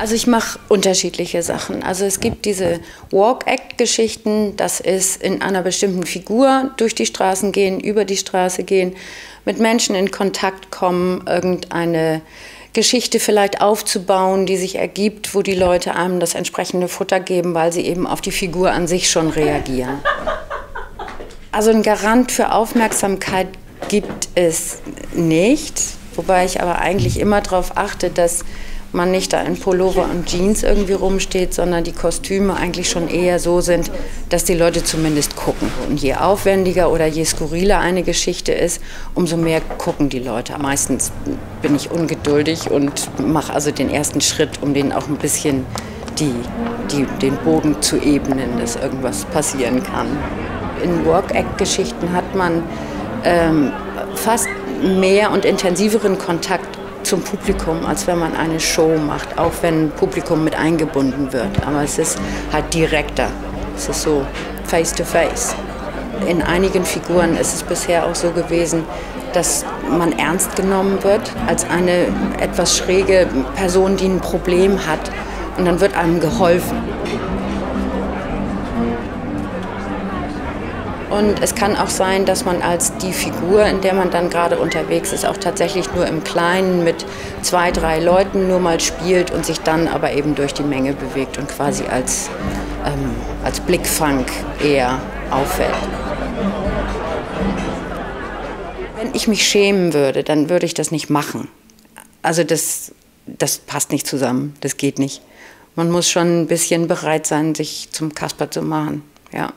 Also ich mache unterschiedliche Sachen. Also es gibt diese Walk-Act-Geschichten, das ist in einer bestimmten Figur durch die Straßen gehen, über die Straße gehen, mit Menschen in Kontakt kommen, irgendeine Geschichte vielleicht aufzubauen, die sich ergibt, wo die Leute einem das entsprechende Futter geben, weil sie eben auf die Figur an sich schon reagieren. Also ein Garant für Aufmerksamkeit gibt es nicht, wobei ich aber eigentlich immer darauf achte, dass man nicht da in Pullover und Jeans irgendwie rumsteht, sondern die Kostüme eigentlich schon eher so sind, dass die Leute zumindest gucken. Und je aufwendiger oder je skurriler eine Geschichte ist, umso mehr gucken die Leute. Meistens bin ich ungeduldig und mache also den ersten Schritt, um denen auch ein bisschen die, die, den Boden zu ebnen, dass irgendwas passieren kann. In Work-Act-Geschichten hat man ähm, fast mehr und intensiveren Kontakt zum Publikum, als wenn man eine Show macht, auch wenn Publikum mit eingebunden wird. Aber es ist halt direkter. Es ist so face to face. In einigen Figuren ist es bisher auch so gewesen, dass man ernst genommen wird als eine etwas schräge Person, die ein Problem hat. Und dann wird einem geholfen. Und es kann auch sein, dass man als die Figur, in der man dann gerade unterwegs ist, auch tatsächlich nur im Kleinen mit zwei, drei Leuten nur mal spielt und sich dann aber eben durch die Menge bewegt und quasi als, ähm, als Blickfang eher auffällt. Wenn ich mich schämen würde, dann würde ich das nicht machen. Also das, das passt nicht zusammen, das geht nicht. Man muss schon ein bisschen bereit sein, sich zum Kasper zu machen. Ja.